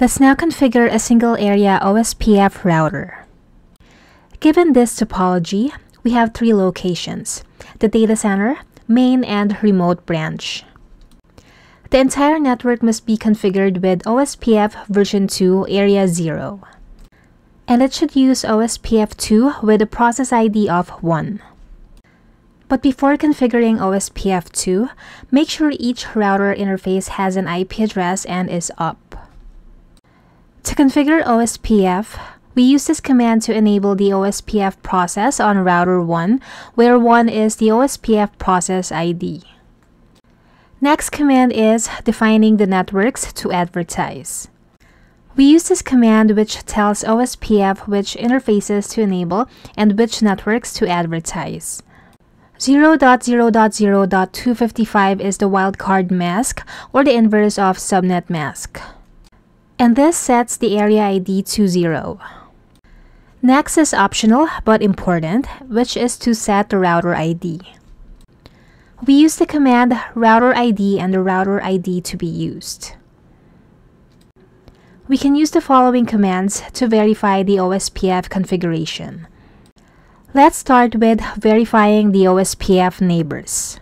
Let's now configure a single area OSPF router. Given this topology, we have three locations, the data center, main, and remote branch. The entire network must be configured with OSPF version 2 area 0. And it should use OSPF 2 with a process ID of 1. But before configuring OSPF 2, make sure each router interface has an IP address and is up. To configure OSPF, we use this command to enable the OSPF process on router 1, where 1 is the OSPF process ID. Next command is defining the networks to advertise. We use this command which tells OSPF which interfaces to enable and which networks to advertise. 0.0.0.255 is the wildcard mask or the inverse of subnet mask and this sets the area ID to 0. Next is optional but important, which is to set the router ID. We use the command router ID and the router ID to be used. We can use the following commands to verify the OSPF configuration. Let's start with verifying the OSPF neighbors.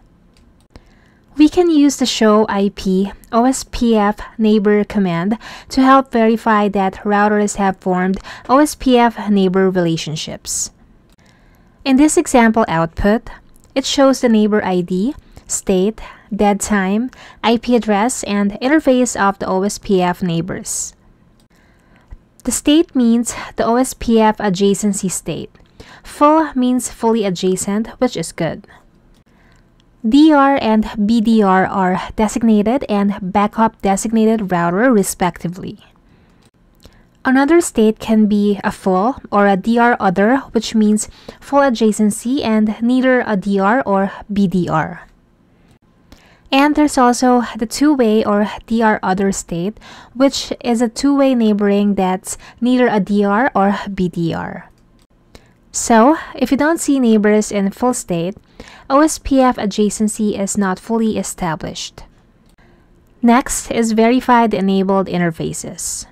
We can use the show IP OSPF neighbor command to help verify that routers have formed OSPF neighbor relationships. In this example output, it shows the neighbor ID, state, dead time, IP address, and interface of the OSPF neighbors. The state means the OSPF adjacency state. Full means fully adjacent, which is good. DR and BDR are designated and backup designated router respectively. Another state can be a full or a DR other, which means full adjacency and neither a DR or BDR. And there's also the two-way or DR other state, which is a two-way neighboring that's neither a DR or BDR. So, if you don't see neighbors in full state, OSPF adjacency is not fully established. Next is verified enabled interfaces.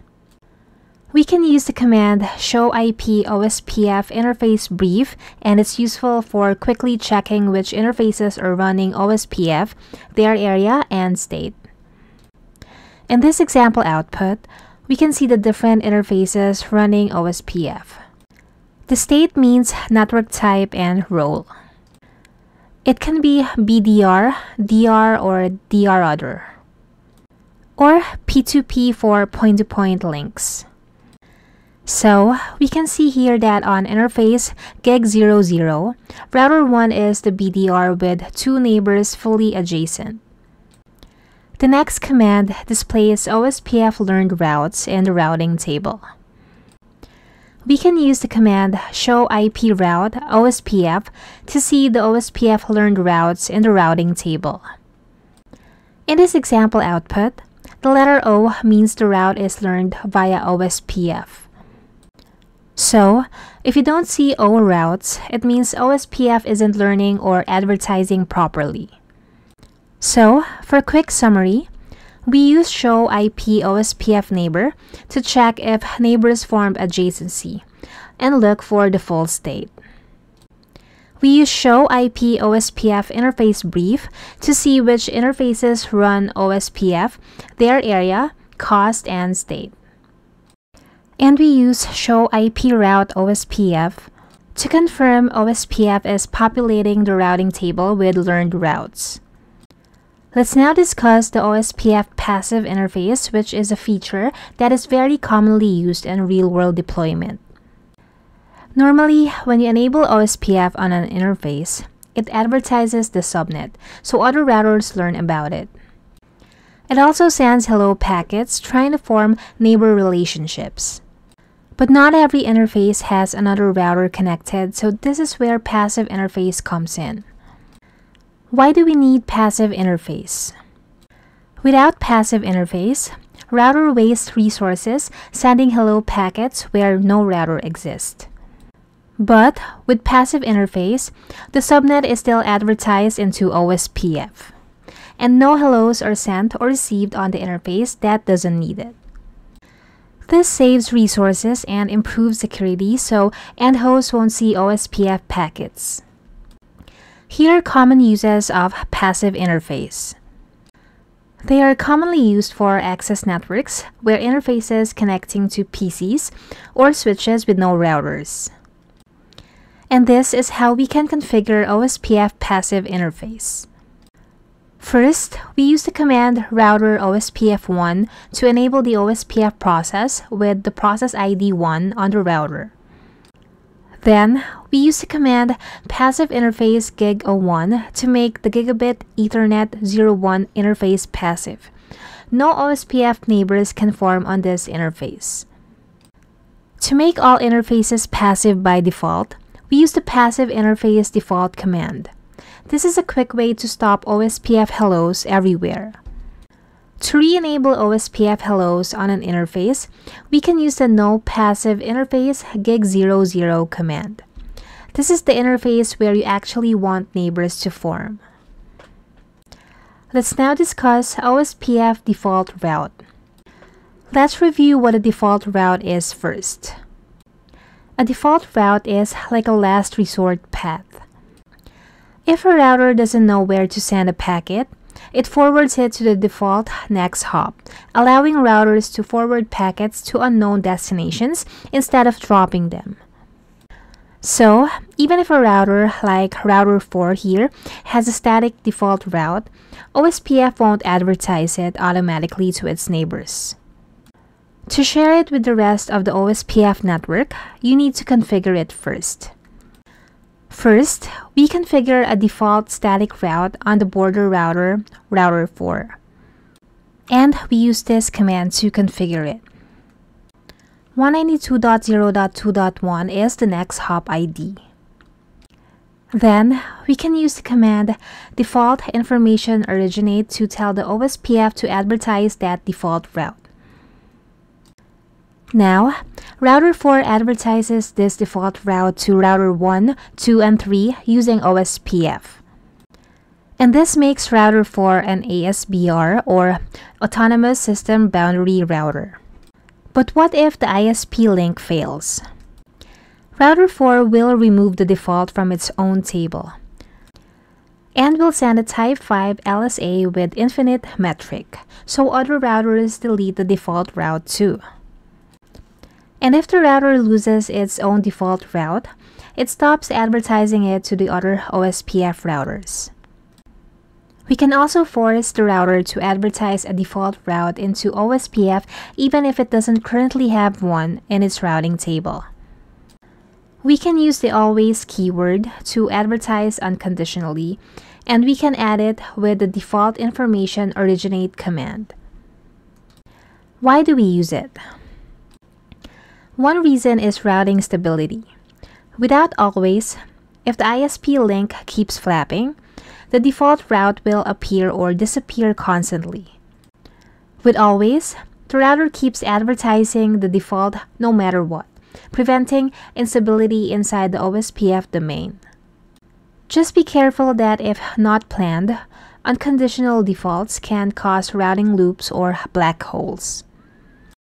We can use the command show IP OSPF interface brief and it's useful for quickly checking which interfaces are running OSPF, their area, and state. In this example output, we can see the different interfaces running OSPF. The state means network type and role. It can be BDR, DR, or DR other. Or P2P for point-to-point -point links. So, we can see here that on interface GIG00, router 1 is the BDR with two neighbors fully adjacent. The next command displays OSPF learned routes in the routing table we can use the command show IP route OSPF to see the OSPF learned routes in the routing table. In this example output, the letter O means the route is learned via OSPF. So, if you don't see O routes, it means OSPF isn't learning or advertising properly. So, for a quick summary, we use show IP OSPF neighbor to check if neighbors form adjacency and look for the full state. We use show IP OSPF interface brief to see which interfaces run OSPF, their area, cost, and state. And we use show IP route OSPF to confirm OSPF is populating the routing table with learned routes. Let's now discuss the OSPF passive interface, which is a feature that is very commonly used in real-world deployment. Normally, when you enable OSPF on an interface, it advertises the subnet, so other routers learn about it. It also sends hello packets trying to form neighbor relationships. But not every interface has another router connected, so this is where passive interface comes in. Why do we need passive interface? Without passive interface, router wastes resources sending hello packets where no router exists. But with passive interface, the subnet is still advertised into OSPF, and no hellos are sent or received on the interface that doesn't need it. This saves resources and improves security so end hosts won't see OSPF packets. Here are common uses of passive interface. They are commonly used for access networks, where interfaces connecting to PCs or switches with no routers. And this is how we can configure OSPF passive interface. First, we use the command router OSPF1 to enable the OSPF process with the process ID 1 on the router. Then, we use the command passive interface gig01 to make the gigabit Ethernet 01 interface passive. No OSPF neighbors can form on this interface. To make all interfaces passive by default, we use the passive interface default command. This is a quick way to stop OSPF hellos everywhere. To re-enable OSPF hellos on an interface, we can use the no passive interface gig00 command. This is the interface where you actually want neighbors to form. Let's now discuss OSPF default route. Let's review what a default route is first. A default route is like a last resort path. If a router doesn't know where to send a packet, it forwards it to the default next hop, allowing routers to forward packets to unknown destinations instead of dropping them. So, even if a router like router 4 here has a static default route, OSPF won't advertise it automatically to its neighbors. To share it with the rest of the OSPF network, you need to configure it first. First, we configure a default static route on the border router, router 4. And we use this command to configure it. 192.0.2.1 is the next hop ID. Then, we can use the command default information originate to tell the OSPF to advertise that default route. Now, router 4 advertises this default route to router 1, 2, and 3 using OSPF. And this makes router 4 an ASBR or Autonomous System Boundary Router. But what if the ISP link fails? Router 4 will remove the default from its own table and will send a Type 5 LSA with infinite metric, so other routers delete the default route too. And if the router loses its own default route, it stops advertising it to the other OSPF routers. We can also force the router to advertise a default route into OSPF even if it doesn't currently have one in its routing table. We can use the always keyword to advertise unconditionally, and we can add it with the default information originate command. Why do we use it? One reason is routing stability. Without always, if the ISP link keeps flapping, the default route will appear or disappear constantly. With always, the router keeps advertising the default no matter what, preventing instability inside the OSPF domain. Just be careful that if not planned, unconditional defaults can cause routing loops or black holes.